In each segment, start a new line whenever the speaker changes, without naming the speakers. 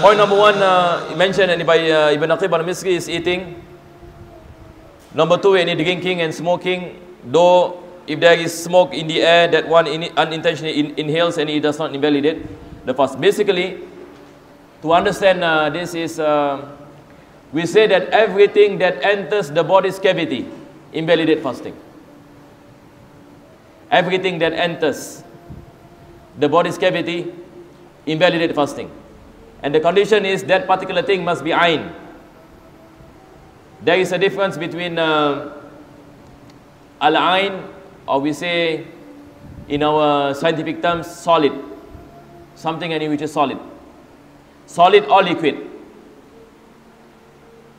Point number one uh, mentioned by uh, Ibn Naqib al-Misri is eating. Number two, any drinking and smoking. Though if there is smoke in the air that one in, unintentionally in, inhales and it does not invalidate the fast. Basically, to understand uh, this is, uh, we say that everything that enters the body's cavity invalidate fasting. Everything that enters the body's cavity invalidate fasting. And the condition is that particular thing must be ayn. There is a difference between uh, al-ain or we say in our scientific terms solid. Something any which is solid. Solid or liquid.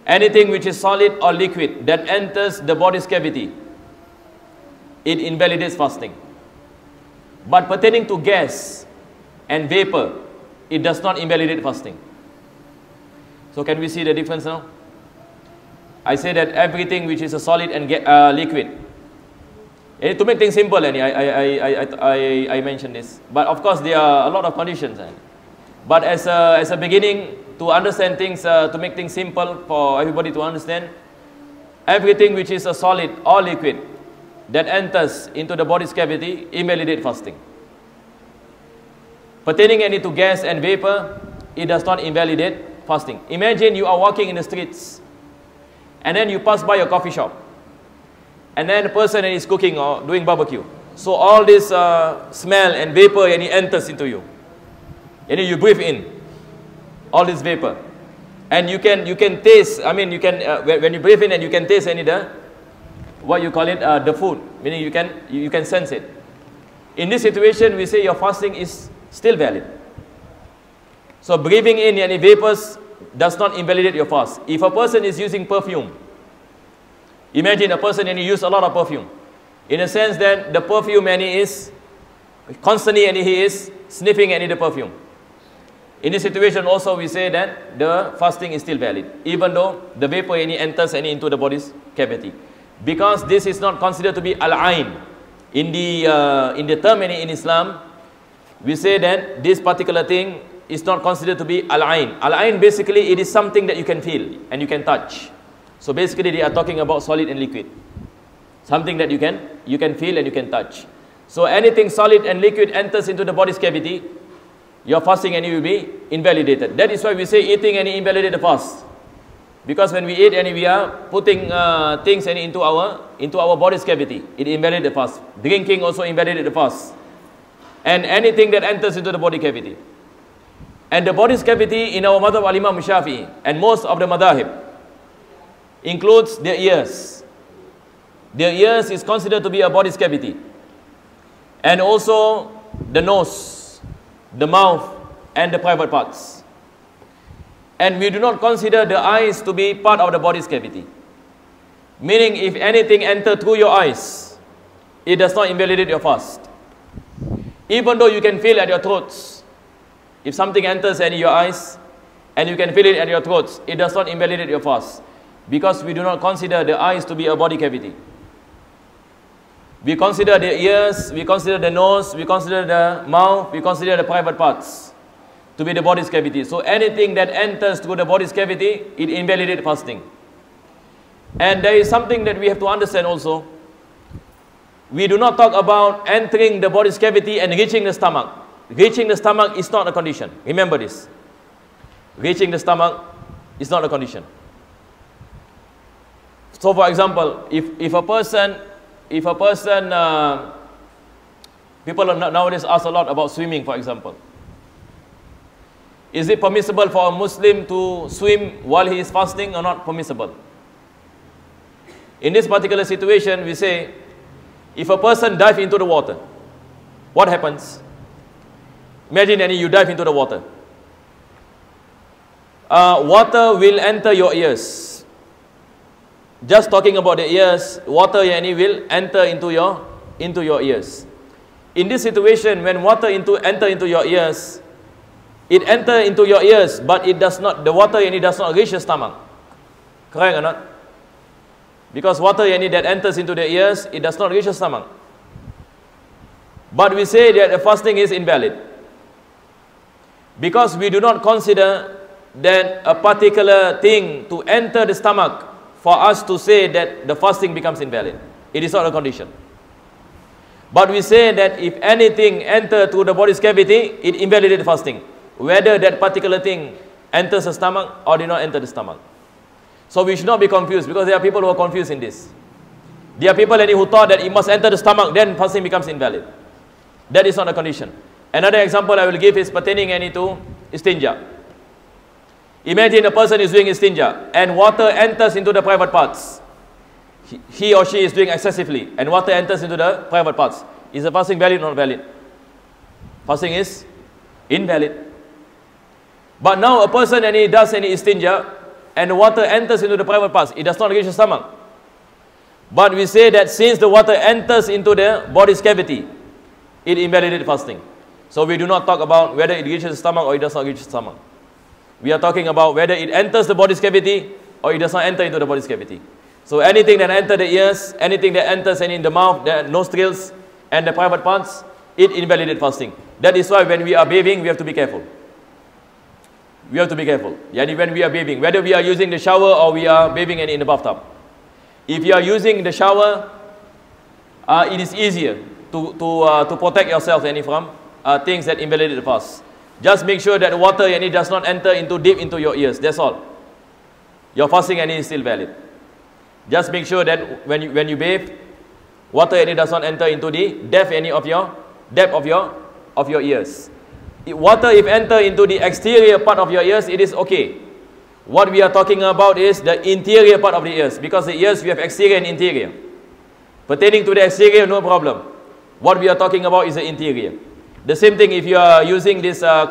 Anything which is solid or liquid that enters the body's cavity, it invalidates fasting. But pertaining to gas and vapor, it does not invalidate fasting. So can we see the difference now? I say that everything which is a solid and uh, liquid. Eh, to make things simple, I, I, I, I, I, mentioned this. But of course, there are a lot of conditions. But as a, as a beginning, to understand things, uh, to make things simple for everybody to understand, everything which is a solid or liquid that enters into the body's cavity invalidate fasting. Pertaining any to gas and vapor, it does not invalidate fasting. Imagine you are walking in the streets and then you pass by a coffee shop and then the person is cooking or doing barbecue. So all this uh, smell and vapor and it enters into you. And you breathe in all this vapor. And you can, you can taste, I mean, you can, uh, when you breathe in and you can taste any the, what you call it, uh, the food, meaning you can, you can sense it. In this situation, we say your fasting is still valid. So breathing in any vapors does not invalidate your fast. If a person is using perfume, imagine a person and he use a lot of perfume. In a sense that the perfume and he is constantly and he is sniffing any the perfume. In this situation also we say that the fasting is still valid even though the vapor any enters any into the body's cavity. Because this is not considered to be al-ain. In the, uh, in the term in Islam, we say that this particular thing is not considered to be al-ain. Al-ain basically it is something that you can feel and you can touch. So basically they are talking about solid and liquid. Something that you can you can feel and you can touch. So anything solid and liquid enters into the body's cavity, your fasting and you will be invalidated. That is why we say eating and invalidate the fast. Because when we eat and we are putting uh, things and into our into our body's cavity, it invalidates the fast. Drinking also invalidates the fast and anything that enters into the body cavity. And the body's cavity in our madhab al-Imam Shafi and most of the madhahib includes their ears. Their ears is considered to be a body's cavity. And also the nose, the mouth and the private parts. And we do not consider the eyes to be part of the body's cavity. Meaning if anything enter through your eyes, it does not invalidate your fast. Even though you can feel at your throats, if something enters in your eyes and you can feel it at your throats, it does not invalidate your fast because we do not consider the eyes to be a body cavity. We consider the ears, we consider the nose, we consider the mouth, we consider the private parts to be the body's cavity. So anything that enters through the body's cavity, it invalidates fasting. And there is something that we have to understand also we do not talk about entering the body's cavity and reaching the stomach. Reaching the stomach is not a condition. Remember this. Reaching the stomach is not a condition. So for example, if, if a person, if a person, uh, people nowadays ask a lot about swimming for example. Is it permissible for a Muslim to swim while he is fasting or not permissible? In this particular situation, we say if a person dive into the water, what happens? Imagine any you dive into the water. Uh, water will enter your ears. Just talking about the ears, water yani will enter into your into your ears. In this situation, when water into enter into your ears, it enter into your ears, but it does not. The water yani does not reach your stomach. Correct or not? Because water yani, that enters into the ears, it does not reach the stomach. But we say that the fasting is invalid. Because we do not consider that a particular thing to enter the stomach for us to say that the fasting becomes invalid. It is not a condition. But we say that if anything enter through the body's cavity, it invalidates fasting. Whether that particular thing enters the stomach or did not enter the stomach. So we should not be confused because there are people who are confused in this. There are people who thought that it must enter the stomach, then fasting becomes invalid. That is not a condition. Another example I will give is pertaining any to istinja. Imagine a person is doing istinja and water enters into the private parts. He, he or she is doing excessively and water enters into the private parts. Is the fasting valid or not valid? Fasting is invalid. But now a person and he does any istinja and water enters into the private parts, it does not reach the stomach. But we say that since the water enters into the body's cavity, it invalidates fasting. So we do not talk about whether it reaches the stomach or it does not reach the stomach. We are talking about whether it enters the body's cavity or it does not enter into the body's cavity. So anything that enters the ears, anything that enters in the mouth, the nostrils, and the private parts, it invalidates fasting. That is why when we are bathing, we have to be careful. We have to be careful. Yani when we are bathing, whether we are using the shower or we are bathing in the bathtub. If you are using the shower, uh, it is easier to, to, uh, to protect yourself any from uh, things that invalidate the fast. Just make sure that water any does not enter into deep into your ears. That's all. Your fasting any is still valid. Just make sure that when you, when you bathe, water any does not enter into the depth any of your depth of your of your ears water if enter into the exterior part of your ears, it is okay. What we are talking about is the interior part of the ears, because the ears we have exterior and interior. Pertaining to the exterior, no problem. What we are talking about is the interior. The same thing if you are using this uh,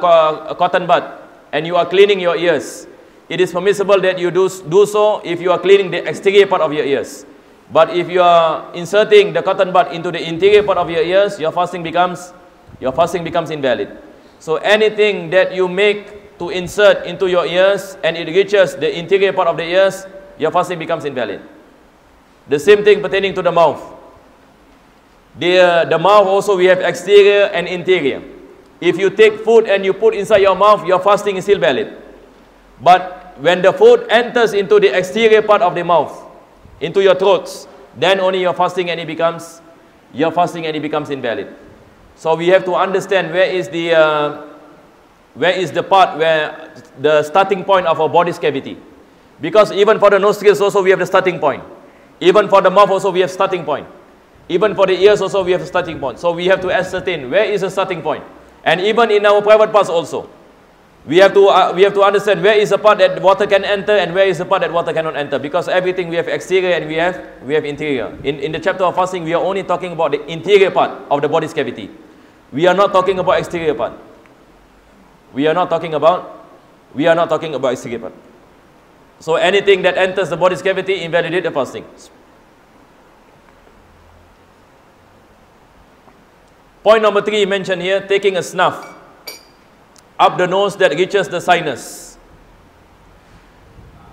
cotton bud and you are cleaning your ears. It is permissible that you do, do so if you are cleaning the exterior part of your ears. But if you are inserting the cotton bud into the interior part of your ears, your fasting becomes, your fasting becomes invalid. So anything that you make to insert into your ears and it reaches the interior part of the ears, your fasting becomes invalid. The same thing pertaining to the mouth. The, the mouth also we have exterior and interior. If you take food and you put inside your mouth, your fasting is still valid. But when the food enters into the exterior part of the mouth, into your throats, then only your fasting and it becomes, your fasting and it becomes invalid. So we have to understand where is the uh, where is the part where the starting point of our body's cavity. Because even for the nostrils also we have the starting point. Even for the mouth also we have starting point. Even for the ears also we have a starting point. So we have to ascertain where is the starting point. And even in our private parts also. We have to uh, we have to understand where is the part that water can enter and where is the part that water cannot enter because everything we have exterior and we have we have interior. In in the chapter of fasting we are only talking about the interior part of the body's cavity. We are not talking about exterior part. We are not talking about, we are not talking about exterior part. So anything that enters the body's cavity invalidate the fasting. Point number three mentioned here, taking a snuff up the nose that reaches the sinus.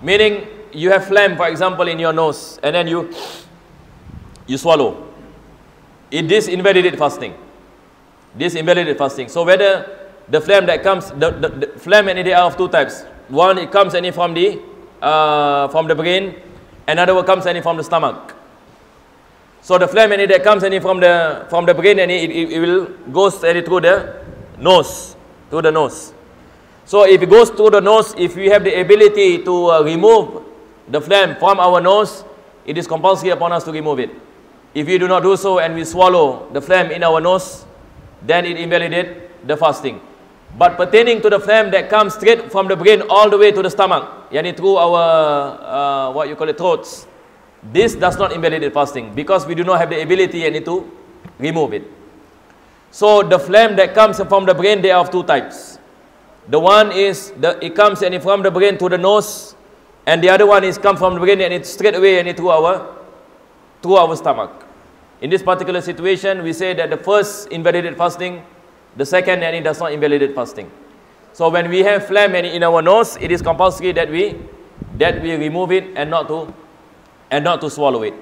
Meaning you have phlegm, for example, in your nose, and then you you swallow. It is invalidate fasting. This invalidates fasting. So whether the phlegm that comes, the, the, the phlegm and of two types. One, it comes any from the uh, from the brain. Another one comes any from the stomach. So the phlegm any that comes any from the from the brain and it, it, it will go any through the nose, through the nose. So if it goes through the nose, if we have the ability to uh, remove the phlegm from our nose, it is compulsory upon us to remove it. If we do not do so and we swallow the phlegm in our nose, then it invalidates the fasting. But pertaining to the phlegm that comes straight from the brain all the way to the stomach, yani through our, uh, what you call it, throats, this does not invalidate fasting because we do not have the ability yani to remove it. So the phlegm that comes from the brain, there are two types. The one is, the, it comes and it from the brain to the nose, and the other one is come from the brain and it straight away and through our, through our stomach. In this particular situation, we say that the first invalidated fasting, the second and it does not invalidate fasting. So when we have phlegm in our nose, it is compulsory that we that we remove it and not to and not to swallow it.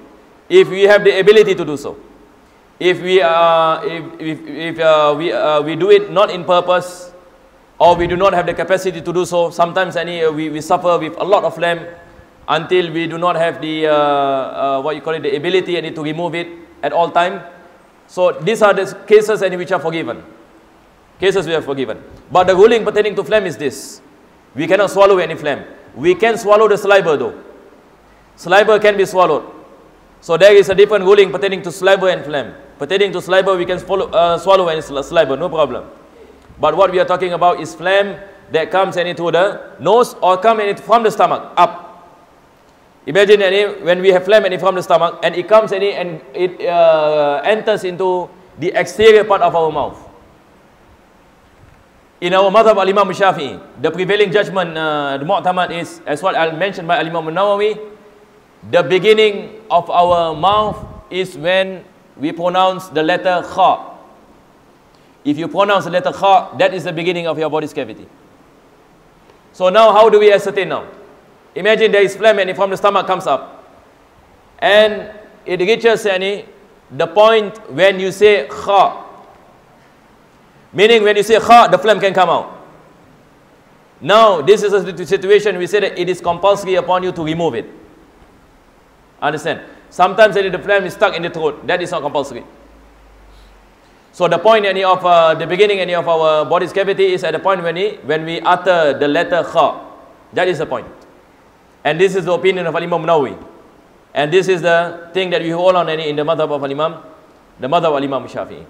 If we have the ability to do so. If we, uh, if, if, if uh, we, uh, we do it not in purpose, or we do not have the capacity to do so, sometimes any, uh, we, we suffer with a lot of phlegm until we do not have the, uh, uh, what you call it, the ability and to remove it at all time. So these are the cases in which are forgiven. Cases we are forgiven. But the ruling pertaining to phlegm is this. We cannot swallow any phlegm. We can swallow the saliva though. Saliva can be swallowed. So there is a different ruling pertaining to saliva and phlegm. Pertaining to saliva, we can swallow, uh, swallow any saliva, no problem. But what we are talking about is phlegm that comes into the nose or come from the stomach, up. Imagine any, when we have phlegm any from the stomach and it comes any and it uh, enters into the exterior part of our mouth. In our madhab al-Imam Shafi'i, the prevailing judgment, uh, the mu'tamad is, as what I mentioned by al-Imam nawawi the beginning of our mouth is when we pronounce the letter kha. If you pronounce the letter kha, that is the beginning of your body's cavity. So now how do we ascertain now? Imagine there is phlegm and from the stomach comes up. And it reaches any, the point when you say kha. Meaning when you say kha, the phlegm can come out. Now this is a situation we say that it is compulsory upon you to remove it. Understand? Sometimes the phlegm is stuck in the throat. That is not compulsory. So the point any of uh, the beginning any of our body's cavity is at the point when we, when we utter the letter kha. That is the point. And this is the opinion of Imam Nawawi. And this is the thing that we hold on any in the madhab of Imam, the madhab of Imam Shafi'i.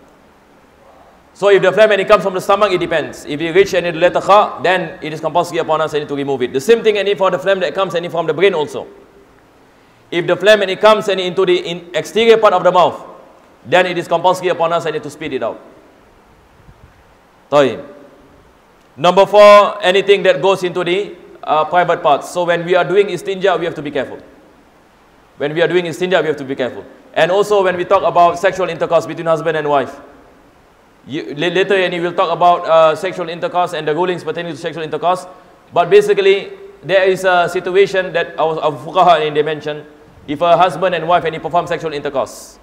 So if the phlegm any comes from the stomach, it depends. If you reach any letter kha, then it is compulsory upon us any to remove it. The same thing any for the phlegm that comes any from the brain also. If the phlegm comes and into the in exterior part of the mouth, then it is compulsory upon us and to spit it out. Taib. Number four, anything that goes into the uh, private parts. So when we are doing istinja, we have to be careful. When we are doing istinja, we have to be careful. And also when we talk about sexual intercourse between husband and wife, you, later and we will talk about uh, sexual intercourse and the rulings pertaining to sexual intercourse. But basically, there is a situation that our, our fuqaha in they mentioned if a husband and wife and he perform sexual intercourse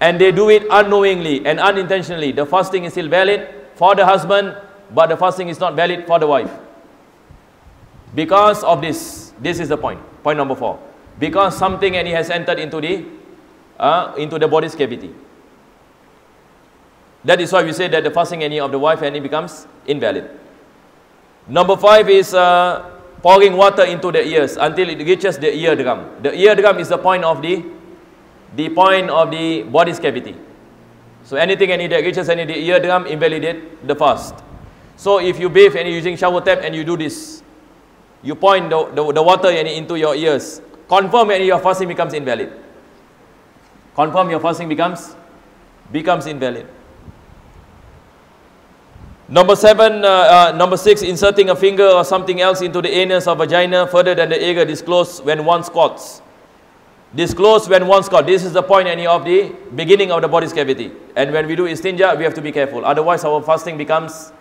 and they do it unknowingly and unintentionally, the fasting is still valid for the husband, but the fasting is not valid for the wife. Because of this, this is the point. Point number four. Because something and he has entered into the uh, into the body's cavity. That is why we say that the fasting any of the wife and it becomes invalid. Number five is uh, pouring water into the ears until it reaches the eardrum. The eardrum is the point of the the point of the body's cavity. So anything any that reaches any the eardrum invalidate the fast. So if you bathe and you're using shower tap and you do this, you point the, the, the water into your ears, confirm any your fasting becomes invalid. Confirm your fasting becomes becomes invalid. Number seven, uh, uh, number six, inserting a finger or something else into the anus or vagina further than the area disclosed when one squats. Disclosed when one squats. This is the point any of the beginning of the body's cavity. And when we do istinja, we have to be careful. Otherwise, our fasting becomes,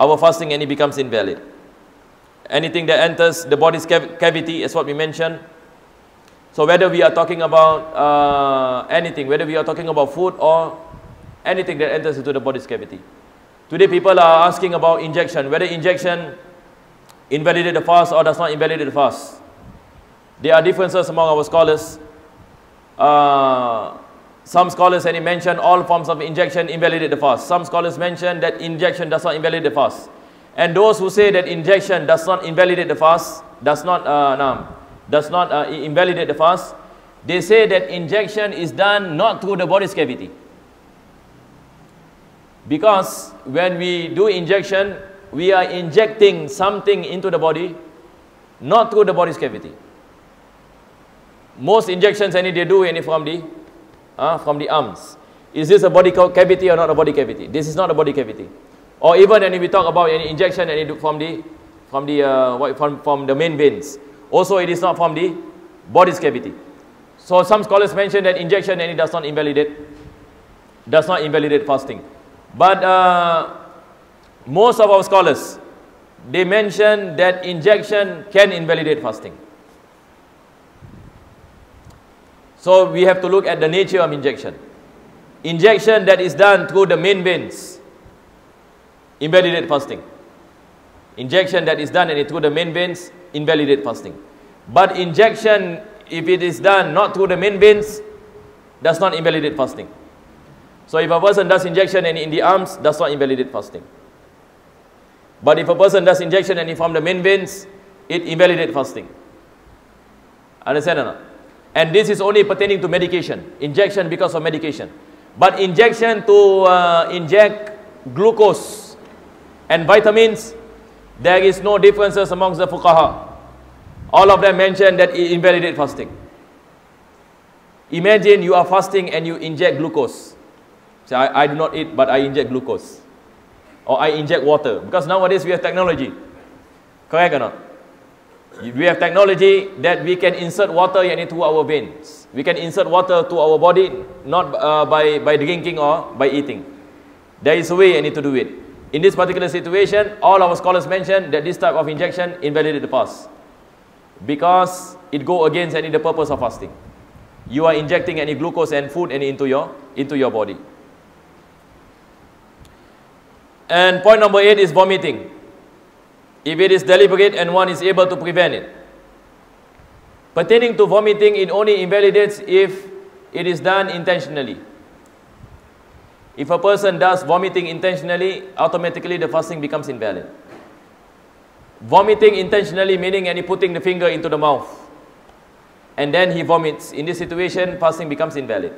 our fasting any becomes invalid. Anything that enters the body's cav cavity is what we mentioned. So whether we are talking about uh, anything, whether we are talking about food or anything that enters into the body's cavity. Today people are asking about injection, whether injection invalidate the fast or does not invalidate the fast. There are differences among our scholars. Uh, some scholars any mention all forms of injection invalidate the fast. Some scholars mention that injection does not invalidate the fast. And those who say that injection does not invalidate the fast, does not, uh, does not uh, invalidate the fast, they say that injection is done not through the body's cavity. Because when we do injection, we are injecting something into the body, not through the body's cavity. Most injections any they do any from the uh, from the arms. Is this a body cavity or not a body cavity? This is not a body cavity. Or even when we talk about any injection any from the from the uh, from, from the main veins. Also it is not from the body's cavity. So some scholars mention that injection any does not invalidate does not invalidate fasting. But uh, most of our scholars, they mention that injection can invalidate fasting. So we have to look at the nature of injection. Injection that is done through the main veins, invalidate fasting. Injection that is done and it through the main veins, invalidate fasting. But injection, if it is done not through the main veins, does not invalidate fasting. So if a person does injection and in the arms, does not invalidate fasting. But if a person does injection and from the main veins, it invalidates fasting. Understand or not? And this is only pertaining to medication, injection because of medication. But injection to uh, inject glucose and vitamins, there is no differences amongst the fuqaha. All of them mention that it invalidates fasting. Imagine you are fasting and you inject glucose. Say, I, I do not eat, but I inject glucose. Or I inject water. Because nowadays we have technology. Correct or not? We have technology that we can insert water into our veins. We can insert water to our body, not uh, by, by drinking or by eating. There is a way I need to do it. In this particular situation, all our scholars mentioned that this type of injection invalidates the fast. Because it go against any the purpose of fasting. You are injecting any glucose and food any into your, into your body. And point number eight is vomiting. If it is deliberate and one is able to prevent it. Pertaining to vomiting, it only invalidates if it is done intentionally. If a person does vomiting intentionally, automatically the fasting becomes invalid. Vomiting intentionally meaning any putting the finger into the mouth and then he vomits. In this situation, fasting becomes invalid.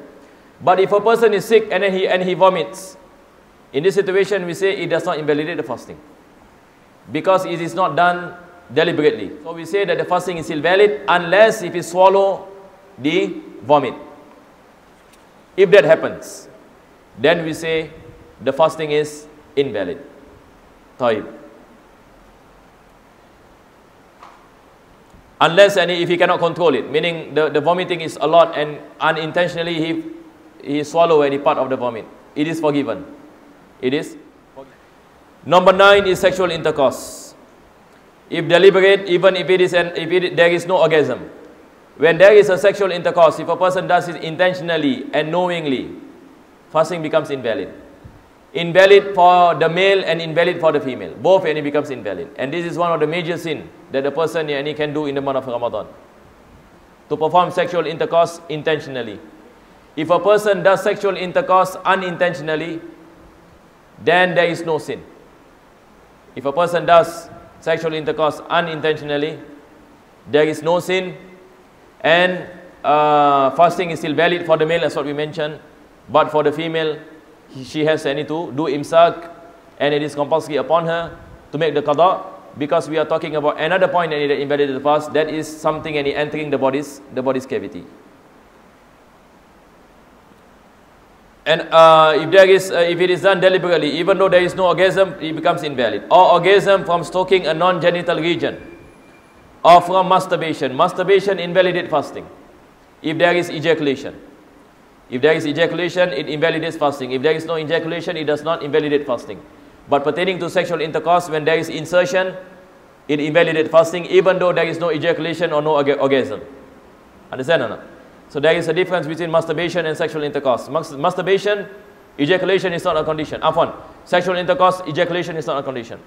But if a person is sick and then he, and he vomits, in this situation, we say it does not invalidate the fasting because it is not done deliberately. So we say that the fasting is still valid unless if you swallow the vomit. If that happens, then we say the fasting is invalid. Taib. Unless any, if he cannot control it, meaning the, the vomiting is a lot and unintentionally he, he swallow any part of the vomit, it is forgiven. It is. Number nine is sexual intercourse. If deliberate, even if it is an, if it, there is no orgasm. When there is a sexual intercourse, if a person does it intentionally and knowingly, fasting becomes invalid. Invalid for the male and invalid for the female. Both and it becomes invalid. And this is one of the major sin that a person yani, can do in the month of Ramadan. To perform sexual intercourse intentionally. If a person does sexual intercourse unintentionally, then there is no sin. If a person does sexual intercourse unintentionally, there is no sin, and uh, fasting is still valid for the male, as what we mentioned, but for the female, she has any to do imsak, and it is compulsory upon her to make the qada, because we are talking about another point that invalidated the fast, that is something any entering the body's the body's cavity. And uh, if there is, uh, if it is done deliberately, even though there is no orgasm, it becomes invalid. Or orgasm from stroking a non-genital region, or from masturbation. Masturbation invalidates fasting. If there is ejaculation, if there is ejaculation, it invalidates fasting. If there is no ejaculation, it does not invalidate fasting. But pertaining to sexual intercourse, when there is insertion, it invalidates fasting, even though there is no ejaculation or no orgasm. Understand or not? So there is a difference between masturbation and sexual intercourse. Masturbation, ejaculation is not a condition. Afwan, sexual intercourse, ejaculation is not a condition.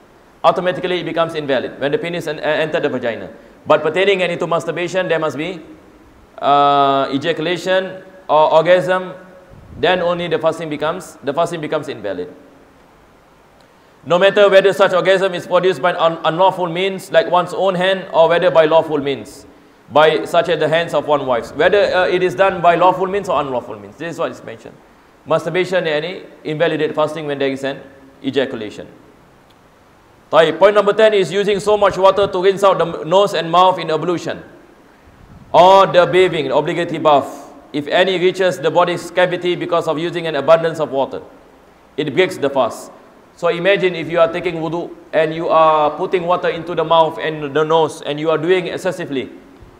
Automatically it becomes invalid when the penis en the vagina. But pertaining any to masturbation, there must be uh, ejaculation or orgasm. Then only the fasting becomes the fasting becomes invalid. No matter whether such orgasm is produced by un unlawful means, like one's own hand, or whether by lawful means by such as the hands of one wife, whether uh, it is done by lawful means or unlawful means. This is what is mentioned. Masturbation any invalidate fasting when there is an ejaculation. Point number 10 is using so much water to rinse out the nose and mouth in ablution or the bathing, obligatory bath. If any reaches the body's cavity because of using an abundance of water, it breaks the fast. So imagine if you are taking wudu and you are putting water into the mouth and the nose and you are doing excessively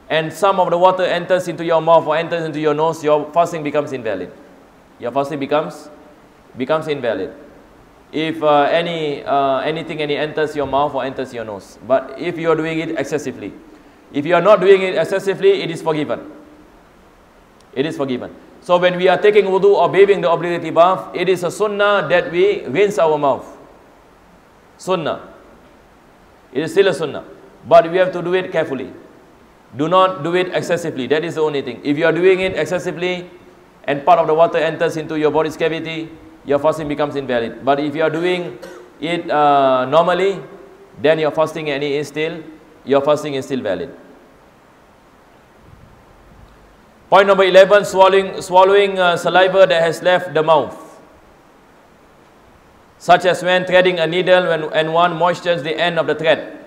and some of the water enters into your mouth or enters into your nose, your fasting becomes invalid. Your fasting becomes becomes invalid. If uh, any uh, anything any enters your mouth or enters your nose, but if you are doing it excessively, if you are not doing it excessively, it is forgiven. It is forgiven. So when we are taking wudu or bathing the obligatory bath, it is a sunnah that we rinse our mouth. Sunnah. It is still a sunnah. But we have to do it carefully. Do not do it excessively. That is the only thing. If you are doing it excessively and part of the water enters into your body's cavity, your fasting becomes invalid. But if you are doing it uh, normally, then your fasting and is still your fasting is still valid. Point number 11 swallowing, swallowing uh, saliva that has left the mouth, such as when threading a needle when, and one moistens the end of the thread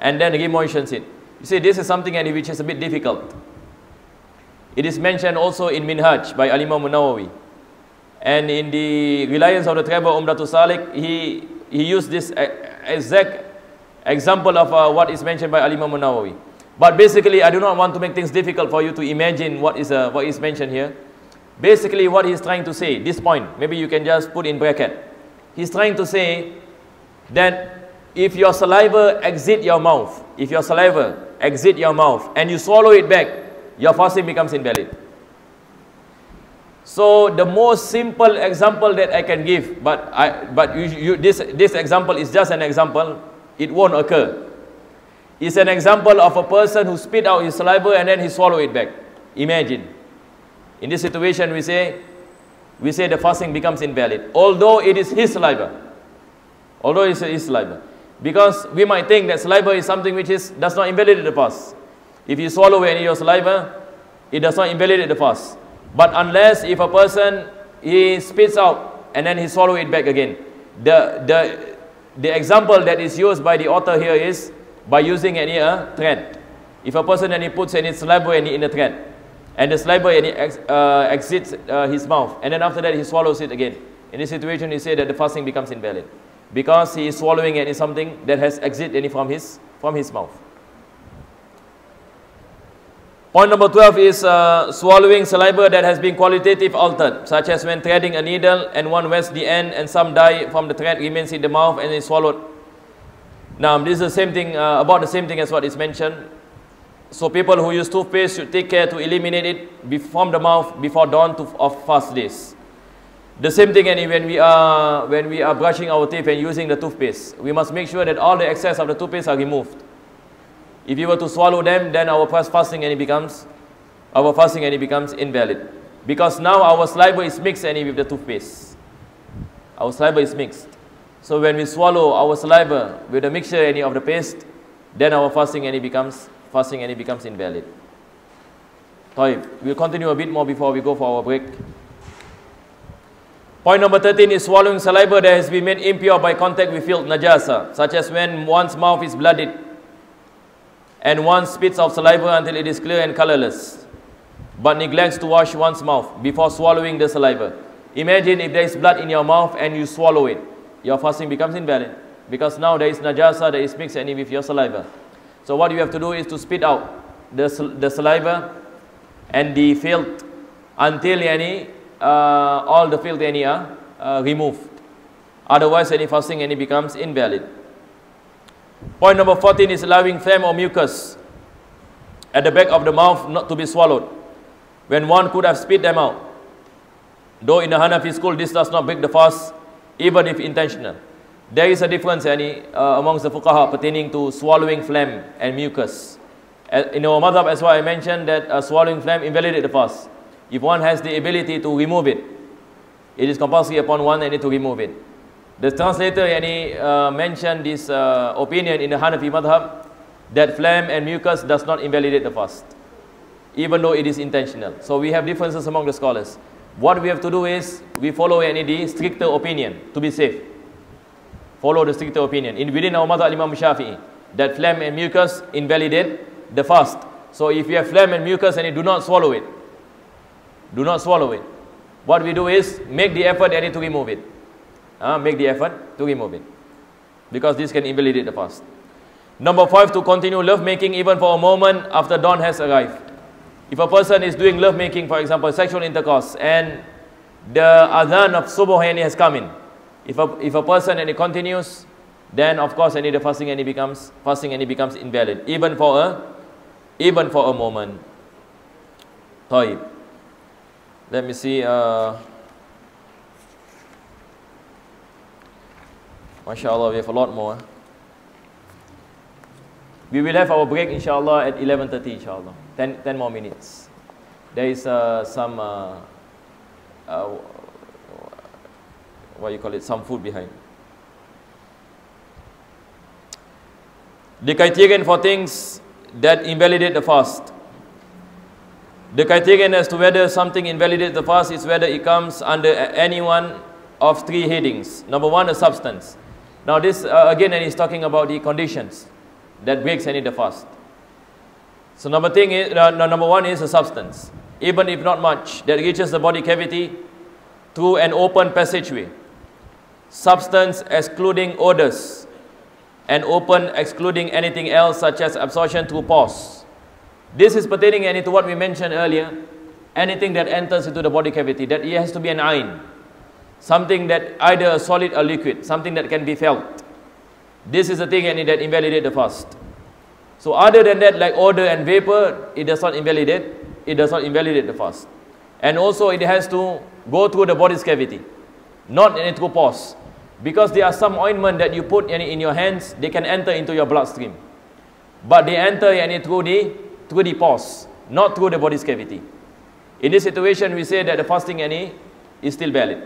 and then remoistens it. You see, this is something which is a bit difficult. It is mentioned also in Minhaj by Al-Imam Nawawi. And in the Reliance of the Travel Umdatul Salik, he, he used this exact example of uh, what is mentioned by Al-Imam Nawawi. But basically, I do not want to make things difficult for you to imagine what is, uh, what is mentioned here. Basically, what he's trying to say, this point, maybe you can just put in bracket. He's trying to say that if your saliva exit your mouth, if your saliva exit your mouth and you swallow it back, your fasting becomes invalid. So the most simple example that I can give, but I, but you, you, this, this example is just an example, it won't occur. It's an example of a person who spit out his saliva and then he swallow it back. Imagine. In this situation, we say, we say the fasting becomes invalid, although it is his saliva. Although it is his saliva. Because we might think that saliva is something which is, does not invalidate the fast. If you swallow any of your saliva, it does not invalidate the fast. But unless if a person, he spits out and then he swallow it back again. The, the, the example that is used by the author here is by using any uh, thread. If a person and he puts any saliva any in a thread, and the saliva any ex, uh, exits uh, his mouth, and then after that he swallows it again. In this situation, he say that the fasting becomes invalid because he is swallowing any something that has exit any from his from his mouth. Point number 12 is uh, swallowing saliva that has been qualitative altered, such as when threading a needle and one wets the end and some dye from the thread remains in the mouth and is swallowed. Now, this is the same thing, uh, about the same thing as what is mentioned. So people who use toothpaste should take care to eliminate it from the mouth before dawn to, of fast days. The same thing and when we are when we are brushing our teeth and using the toothpaste, we must make sure that all the excess of the toothpaste are removed. If you were to swallow them, then our fasting and it becomes our fasting it becomes invalid. Because now our saliva is mixed any with the toothpaste. Our saliva is mixed. So when we swallow our saliva with a mixture any of the paste, then our fasting and it becomes fasting and it becomes invalid. We'll continue a bit more before we go for our break. Point number 13 is swallowing saliva that has been made impure by contact with filth najasa, such as when one's mouth is blooded and one spits out saliva until it is clear and colorless, but neglects to wash one's mouth before swallowing the saliva. Imagine if there is blood in your mouth and you swallow it, your fasting becomes invalid because now there is najasa that is mixed in with your saliva. So what you have to do is to spit out the, the saliva and the filth until any, all the filth any are uh, removed. Otherwise any fasting any becomes invalid. Point number 14 is allowing phlegm or mucus at the back of the mouth not to be swallowed when one could have spit them out. Though in the Hanafi school this does not break the fast even if intentional. There is a difference any, uh, amongst the fuqaha pertaining to swallowing phlegm and mucus. Uh, in our madhab as well I mentioned that uh, swallowing phlegm invalidates the fast. If one has the ability to remove it, it is compulsory upon one and to remove it. The translator yani, uh, mentioned this uh, opinion in the Hanafi madhab that phlegm and mucus does not invalidate the fast, even though it is intentional. So we have differences among the scholars. What we have to do is we follow any the stricter opinion to be safe. Follow the stricter opinion. In within our madhab Imam Shafi'i that phlegm and mucus invalidate the fast. So if you have phlegm and mucus and you do not swallow it, do not swallow it. What we do is make the effort and to remove it. Uh, make the effort to remove it. Because this can invalidate the fast. Number five, to continue love making even for a moment after dawn has arrived. If a person is doing love making, for example, sexual intercourse, and the adhan of subuh has come in. If a, if a person and it continues, then of course any the fasting and it becomes fasting and it becomes invalid, even for a even for a moment. Taib let me see. Uh, we have a lot more. We will have our break, inshallah, at 11.30, inshallah. 10, 10 more minutes. There is uh, some, uh, uh, what you call it, some food behind. The criterion for things that invalidate the fast. The criterion as to whether something invalidates the fast is whether it comes under any one of three headings. Number one, a substance. Now this, uh, again, and he's talking about the conditions that breaks any the fast. So number thing is, uh, number one is a substance, even if not much, that reaches the body cavity through an open passageway. Substance excluding odors, and open excluding anything else such as absorption through pores. This is pertaining any to what we mentioned earlier, anything that enters into the body cavity, that it has to be an ayn, something that either a solid or liquid, something that can be felt. This is the thing any that invalidate the fast. So other than that, like odor and vapor, it does not invalidate, it does not invalidate the fast. And also it has to go through the body's cavity, not through pores. Because there are some ointment that you put in your hands, they can enter into your bloodstream. But they enter any through the, through the pores, not through the body's cavity. In this situation, we say that the fasting any is still valid.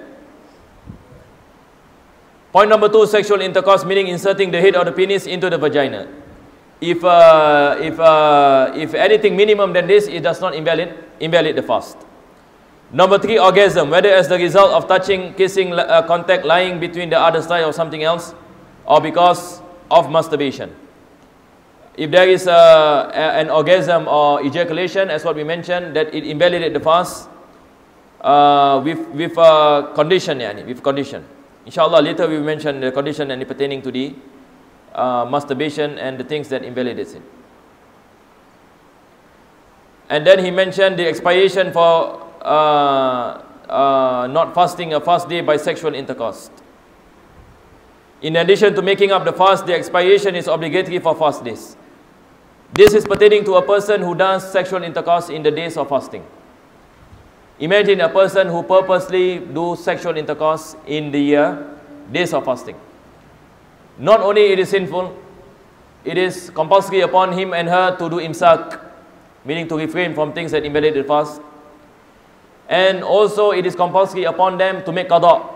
Point number two, sexual intercourse, meaning inserting the head or the penis into the vagina. If, uh, if, uh, if anything minimum than this, it does not invalid, invalid the fast. Number three, orgasm, whether as the result of touching, kissing, uh, contact, lying between the other side or something else, or because of masturbation. If there is uh, a, an orgasm or ejaculation, as what we mentioned, that it invalidates the fast uh, with, with a condition, yani, with condition. Inshallah, later we will mention the condition and pertaining to the uh, masturbation and the things that invalidates it. And then he mentioned the expiation for uh, uh, not fasting a fast day by sexual intercourse. In addition to making up the fast, the expiation is obligatory for fast days. This is pertaining to a person who does sexual intercourse in the days of fasting. Imagine a person who purposely do sexual intercourse in the uh, days of fasting. Not only it is sinful, it is compulsory upon him and her to do imsak, meaning to refrain from things that invalidate the fast. And also it is compulsory upon them to make qada,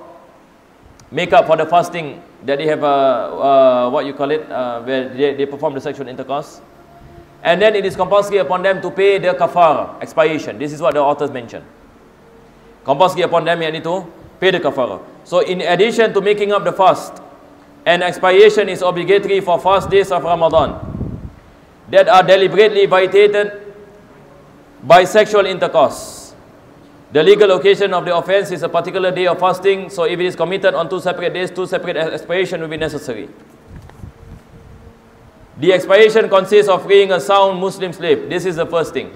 make up for the fasting that they have, uh, uh, what you call it, uh, where they, they perform the sexual intercourse. And then it is compulsory upon them to pay the kafara, expiation. This is what the authors mentioned compulsory upon them need to pay the kafara. So in addition to making up the fast, an expiation is obligatory for fast days of Ramadan that are deliberately violated by sexual intercourse. The legal occasion of the offense is a particular day of fasting, so if it is committed on two separate days, two separate expiation will be necessary. The expiation consists of freeing a sound Muslim slave. This is the first thing.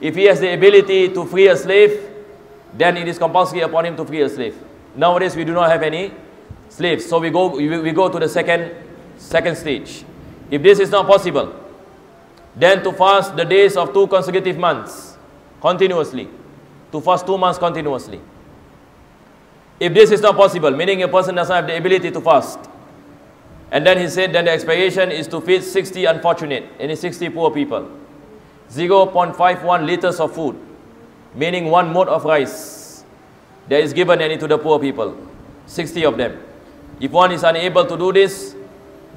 If he has the ability to free a slave, then it is compulsory upon him to free a slave. Nowadays we do not have any slaves, so we go, we go to the second, second stage. If this is not possible, then to fast the days of two consecutive months continuously, to fast two months continuously. If this is not possible, meaning a person does not have the ability to fast, and then he said then the expiration is to feed 60 unfortunate, any 60 poor people, 0.51 liters of food, meaning one mode of rice that is given any to the poor people, 60 of them. If one is unable to do this,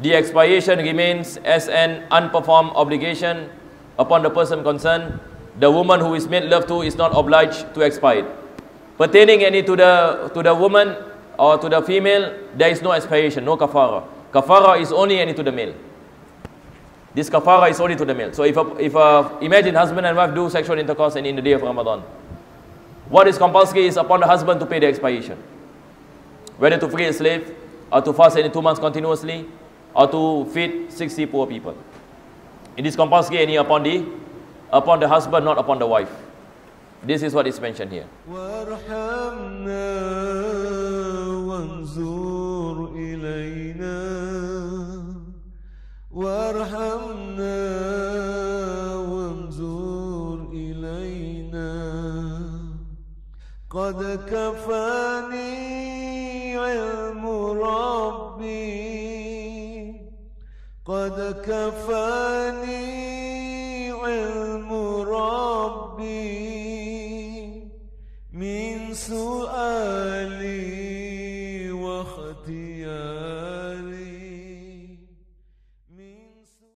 the expiation remains as an unperformed obligation upon the person concerned. The woman who is made love to is not obliged to expire. Pertaining any to the, to the woman or to the female, there is no expiation, no kafara. Kafara is only any to the male. This kafara is only to the male. So if, a, if a, imagine husband and wife do sexual intercourse and in the day of Ramadan. What is compulsory is upon the husband to pay the expiation. Whether to free a slave, or to fast any two months continuously, or to feed 60 poor people. It is compulsory any upon the, upon the husband, not upon the wife. This is what is mentioned here. وارحمنا وانظر إلينا.
قد كفاني علم ربي. قد كفاني